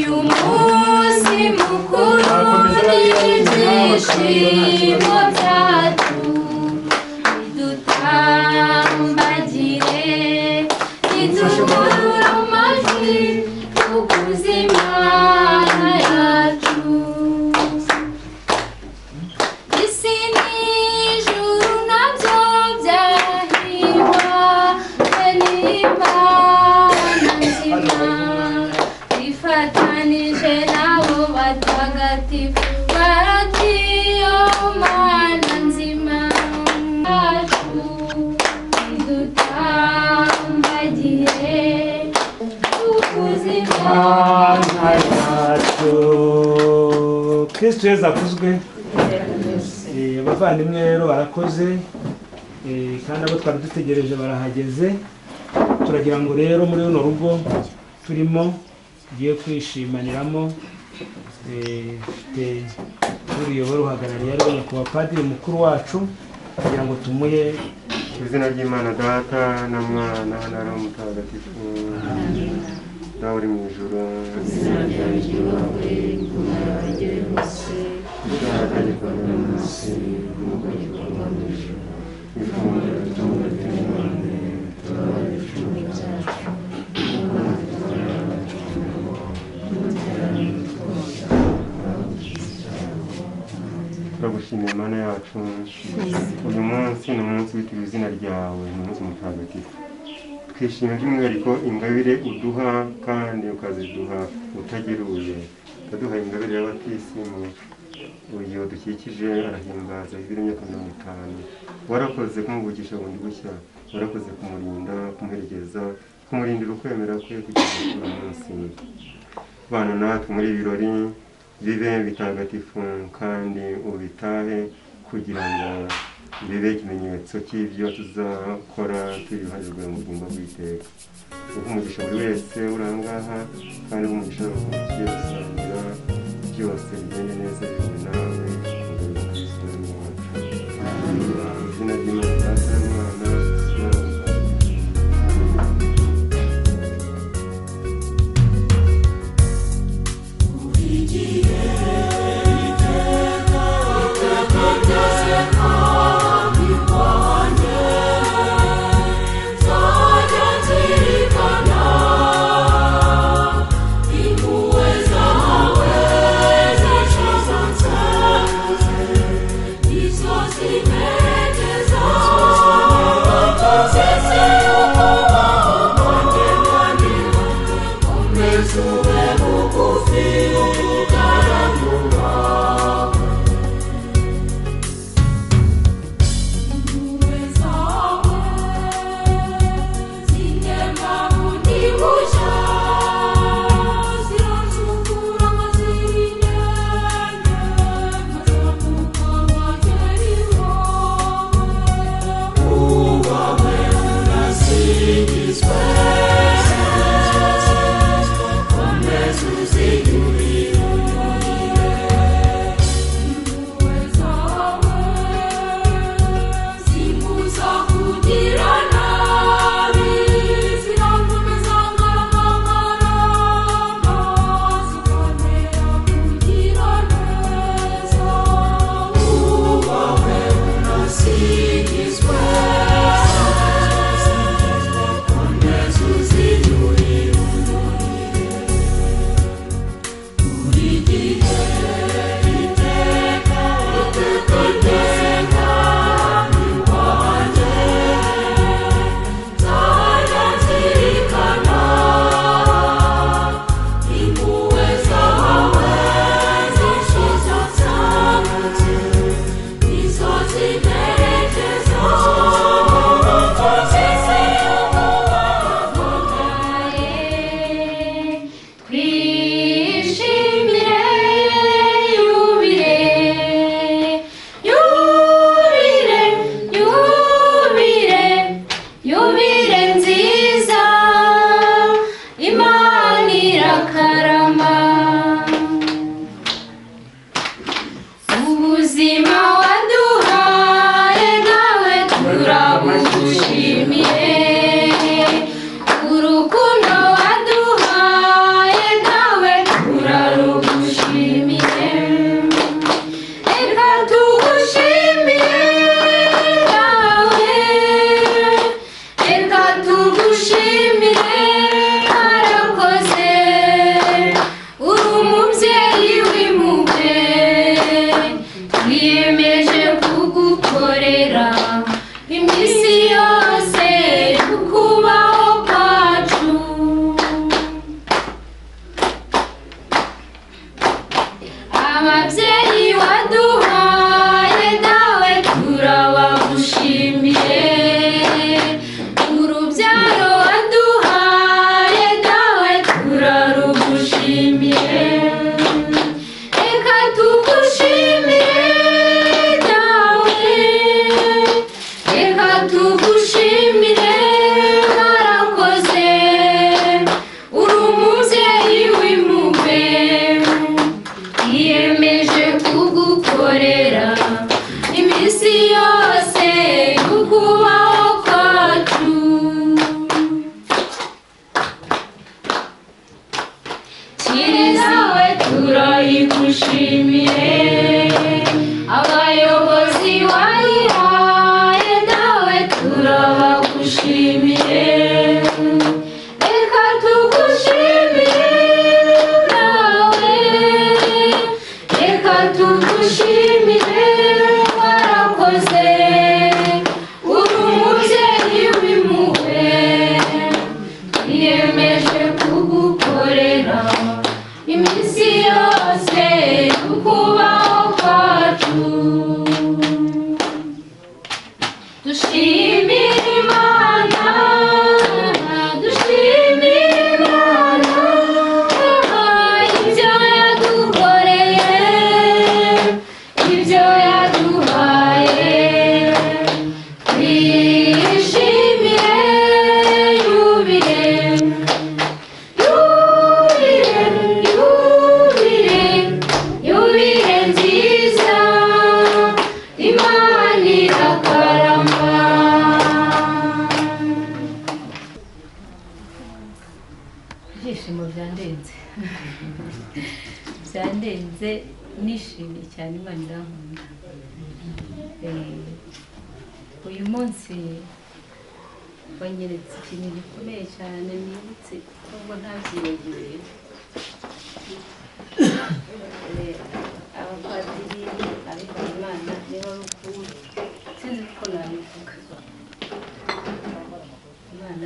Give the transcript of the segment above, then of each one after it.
мусимо, корові дишимо, брат. Kristo yezu akuzwe Eh, abavandimwe rero barakoze. Eh, kandi abo twari dutegereje barahageze. Turagira ngo rero muri runo rugo turimo tugiye kwishimaniramo. Eh, dufite n'uruyobora uhagarariye ari we nyakubahwa padiri mukuru wacu kugira ngo tumuhe izina ry'imana data na mwana na roho mutagatifu. Nawe uri mu ijoro turagushimiye mana yacu uyu munsi ni umunsi witiriwe izina ryawe ni umunsi mutagatifu. Twishimiye by'umwihariko ingabire uduha kandi ukaziduha utageruye ukaduha ingabire y'abatisimu. Uyu dukikije arahimbaza bibiri imyaka mirongo itanu. Warakoze kumuvugisha bundi bushya warakoze kumurinda kumuherekeza kumurindira ukwemera kwe kugeza kuri munsi. Bana natwe muri ibi birori bibe bitagatifu kandi ubitahe kugira ngo bibe ikimenyetso cy'ibyo tuzakora turi iruhande rwawe mu bwumba bw'iteka. Uha umugisha buri wese uri aha ngaha kandi umugisha tugiye gusangira byose bigende neza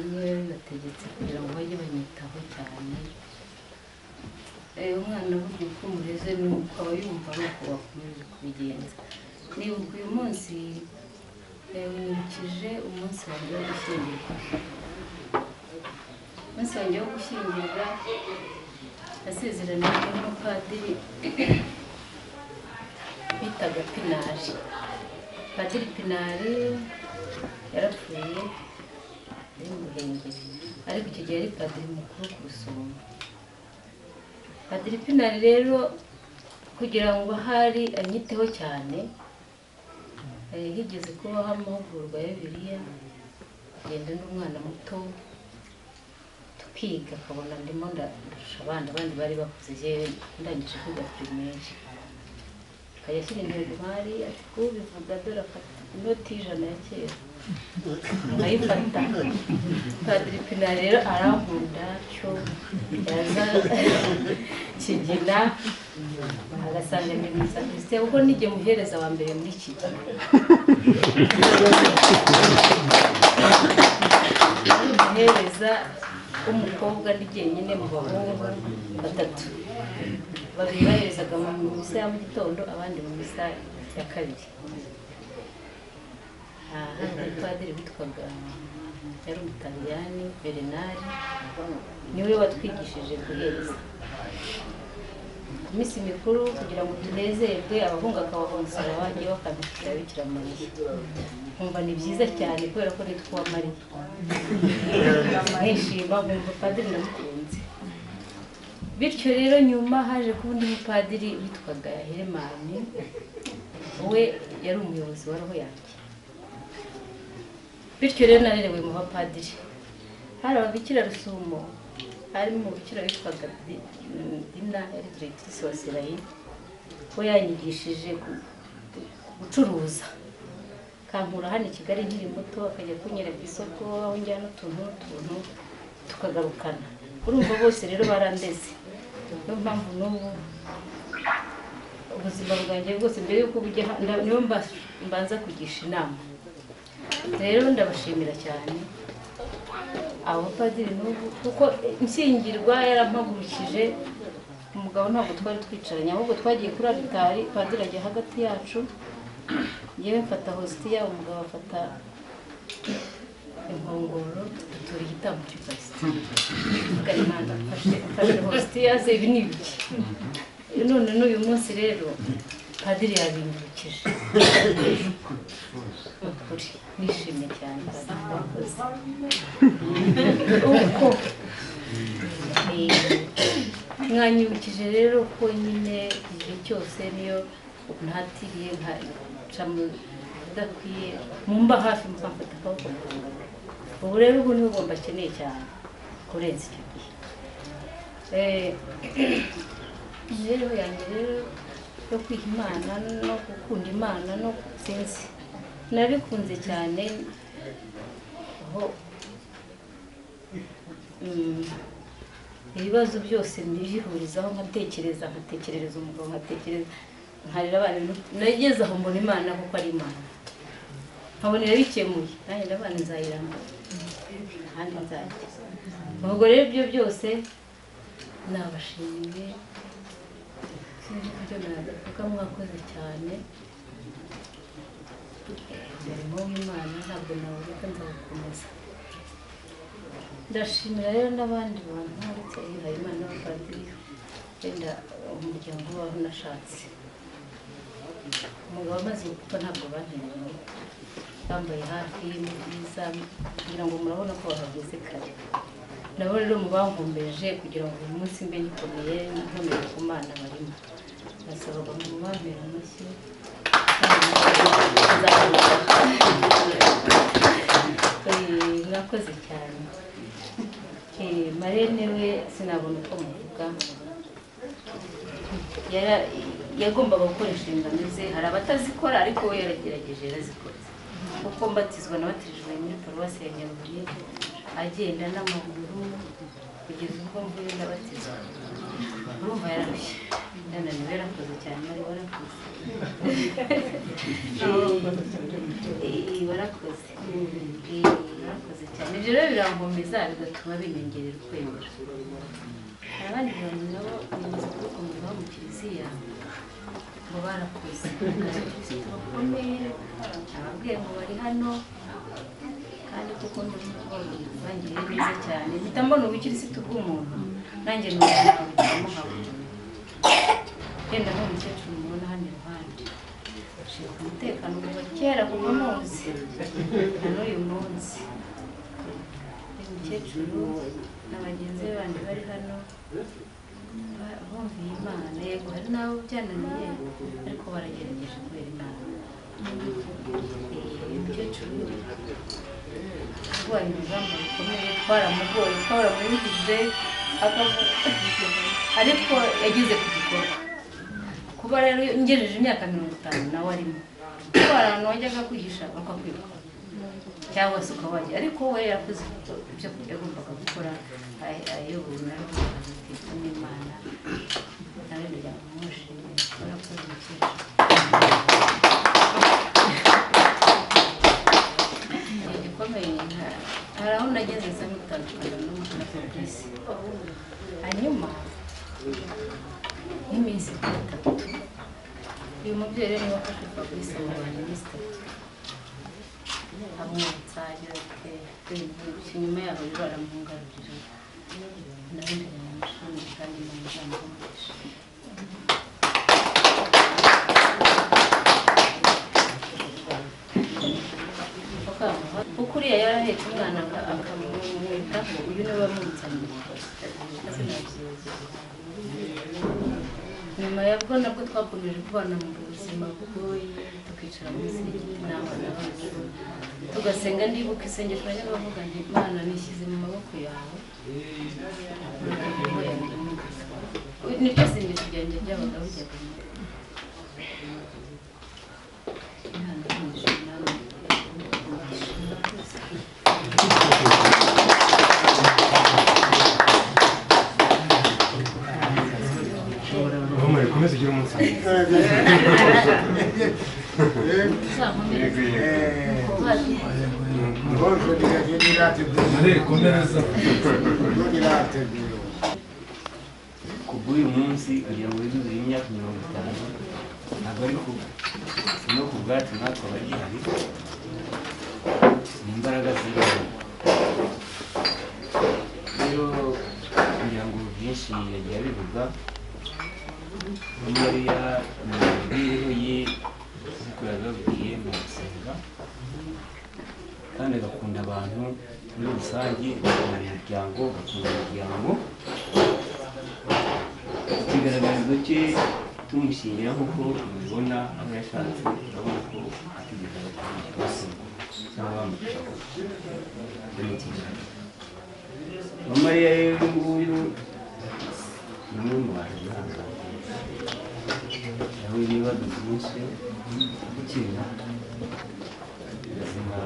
niyo yabibategetse kugira ngo bajye banyitaho cyane. Eh, umwana burya uko umureze ni uko aba yumva ari uko wakomeje kubigenza. Nibuka uyu munsi eh, wibukije umunsi wanjye wo gushyingirwa. Umunsi wanjye wo gushyingirwa nasezeranijwe n'umupadiri bitaga pinari. Padiri pinari yarapfuye. Ari mu ruhengeri ariko icyo gihe yari padiri mukuru ku rusumo padiri pinari rero kugira ngo ahari anyiteho cyane eh, higeze kubaho amahugurwa ya bibiliya agenda n'umwana muto tukiga akabona ndimo ndasha abandi abandi bari bakuze ndangije kwiga pirimeri akajya ashyira intego mpari ati kubivuga dore afata inoti y'ijana ya kera nkayifata padiri pinari rero arankunda cyo yaza kigina agasanga ni mwiza christian kuko nijye muhereza wa mbere muri iki gihe. Muhereza w'umukobwa ndi jyenyine mu bahungu batatu. Babiri baherezaga mu misa ya mu gitondo abandi mu misa ya kabiri. Hari padiri witwaga yari umutaliyani berenari ni we watwigishije guhereza. Ku minsi mikuru kugira ngo tunezerwe abahungu akabaha umusaraba njyewe bakandikira bikira mariya nkumva ni byiza cyane kubera ko nitwa mariya nkishima nkumva padiri ndamukunze bityo rero nyuma haje kuba undi mupadiri witwaga heremani we yari umuyobozi wa roho yanjye. Bityo rero narerewe mu bapadiri. Hari ababikira rusumo harimo umubikira witwaga Di- dina yari diregitisi wa serayi we yanyigishije gu- gucuruza. Kankura hano i kigali nkiri muto akajya kunyera ku isoko aho njyana utuntu n'utuntu tukagarukana. Urumva bose rero barandeze. Niyo mpamvu n'ubu ubuzima bwanjye bwose mbere y'uko bujya niyo mba- mbanza kugisha inama rero ndabashimira cyane abo bapadiri n'ubu kuko nshyingirwa yarampagurukije umugabo ntabwo twari twicaranye ahubwo twagiye kuri aritari padiri ajya hagati yacu ngewe mfata hositiya umugabo afata inkongoro cy'ukarisitiya imana mfashe hositiya ze ibi ni ibiki none n'uyu munsi rero padiri yabinyibukije ukuri nishimye cyane uko mwanyibukije rero ko nyine igihe cyose niyo ntatiriye nkaca mu bidakwiye mumba hafi mukamfata akaboko ubu rero ubu ni ho ugomba akeneye cyane kurenza icyo gihe. Eh, imibereho yanjye rero yo kwiha imana no gukunda imana no sinzi. Nabikunze cyane. Aho mm, ibibazo byose mbihurizaho nkatekereza nkatekerereza umugabo nkatekereza nkarira abana nageze aho mbona imana kuko ari imana. Nkabonera bikemuye. Nanjye ahandi nzajya ubwo rero ibyo byose nabashimiye. Sinzi uburyo nabivuga mwakoze cyane. Umurimo w'imana ntabwo nawureka nzawukomeza ndashimira rero n'abandi bantu uretse Habimana n'abapadiri wenda umuryango waho nashatse umugabo amaze gupfa ntabwo bantereranye bambaye hafi ni byiza kugira ngo murabona ko bahageze kare. Nabo rero mu kugira ngo uyu munsi mbe nikomeye nkomeye ku mana barimo. Nasabaga mu bambera amashyi. Mwakoze cyane. Eh, marene we sinabona uko muvuga. Yagombaga gukora inshingano ze. Hari abatazikora ariko we yaragerageje yarazikoze. Kuko mbatizwa nabatirijwe muri paruwasi ya nyarubuye agenda n'amaguru kugeza ubwo mvuye ndabatizwa. Urumva yararushye. Yananiwe yarakoze cyane wari warakoze. Warakoze. Warakoze cyane. Ibyo rero birankomeza bigatuma binyongerera ukwemera hari abandi bantu nabo bamaze kubikomeza mu kiliziya ngo barakoze. Bakomeye ababwiye ngo bari hano. Kandi kuko bangiriye neza cyane. Mpita mbona ubukirisitu bw'umuntu nanjye nubugiramo nkabona yenda nk'umukecuru mubona hano iruhande ashinzwe umutekano kuva kera kuva muzi na n'uyu munsi. Uyu mukecuru na bagenzi be bandi bari hano. Bumviye imana. Yego hari n'abo byananiye ariko baragerageje kubera imana. Mukecuru arwaye urugamba rukomeye twaramugoye twaramubigize ariko yageze ku gikorwa kuba rero ngejeje imyaka mirongo itanu nawe arimo kuko hari ahantu wajyaga kwihisha bakakwiruka cyangwa se ukawajya ariko we yakoze ibyo yagombaga gukora ay- ayobowe na roho mutagatifu n'imana nawe ndagira ngo mushimire warakoze umukecuru igikomeye nka- nageze nsa n'utandukana na fabrice hanyuma nk'iminsi itatu uyu mubyeyi rero ni we wafashe fabrice mu bantu iminsi itatu amwotsa agira ati inyuma yaho rero aramugarurira nawe ndamushimira kandi namuzamugisha kuko uriya yarahetse umwana aka- akamumwitaho uyu ni we wamuzaniye nyuma yabwo nabwo twakomeje kubana mu buzima bugoye tukicara munsi n'abana bacu tugasenga ndibuka isengesho najyaga bavuga nti imana nishyize mu maboko yawe niryo sengesho ryanjye ryabaga bijyaga mu Imana imugisha namwe. Murakoze. Humure, komeza ugire umunsi mwiza. Tuzakomere komereza Nirate bw'uyu munsi kugira ngo wizuze imyaka mirongo itanu ntabwo ari ku no ku bwacu natwe abagihari ni imbaraga z'imana rero kugira ngo byinshi yagiye abivuga mariya mu mibereho ye nk'uko yababwiye mu gusenga kandi agakunda abantu muri rusange agakunda umuryango. Agakunda umuryango ikigaragarizo cye tumushyingira nk'uko mubibona aho yashatse urabona ko agakunda ikibazo cyangwa bamushaka muri mu kiganiro mariya rero uyu nguyu ni umwe mu bantu bihangana yahuye n'ibibazo byinshi muto. Ubuzima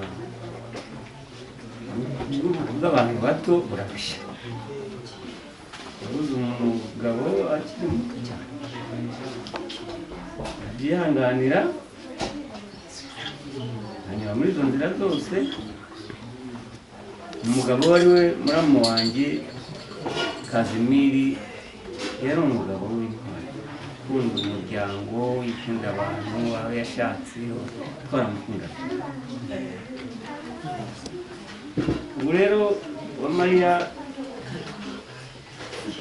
bw'abantu bato burarushya yabuze umugabo akiri muto cyane abyihanganira anyura muri izo nzira zose umugabo wari we muramu wanjye kazimiri yari umugabo w'intwari ukunda umuryango ukunda abantu aho yashatse twaramukundaga ubu rero wa mariya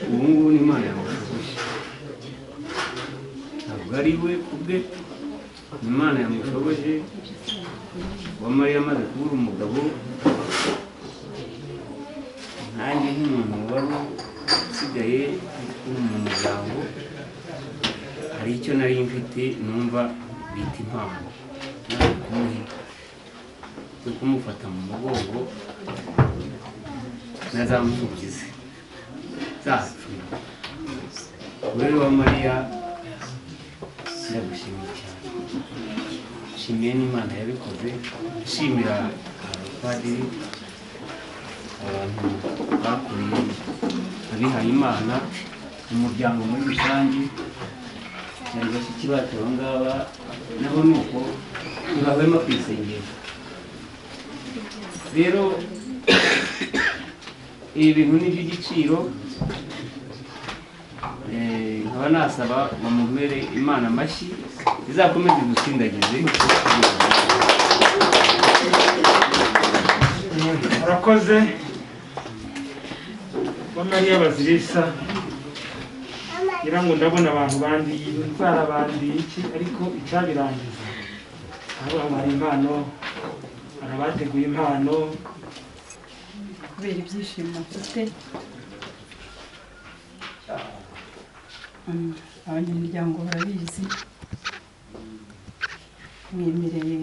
ubu ngubu ni imana yamushoboje ntabwo ari we ubwe imana yamushoboje wa mariya amaze kubura umugabo. Nanjye nk'umuntu wari usigaye uri mu muryango hari icyo nari mfite numva bita impano nari kumuha cyo kumufata mu mugongo. Na za mfubyizi zacu. Rero wa mariya ndagushimiye cyane. Nshimiye n'imana yabikoze. Nshimira abapadiri abantu bakuriye abihaye imana umuryango muri rusange. Cyane bashiki bacu aba ngaba nabo ni uko ntibahwema kwisengera rero ibi bintu ni iby'igiciro Eh, nkaba nasaba bamubere imana amashyi izakomeze gusindagize. Murakoze. Wa mariya bazirisa ngira ngo ndabona abantu bandiye indwara bandiye iki ariko icyabirangiza. Aho hari impano. Hari abateguye impano. Kubera ibyishimo mfite. Mm, abanyamuryango barabizi. Mwemereye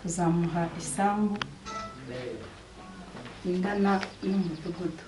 kuzamuha isambu ingana n'umudugudu.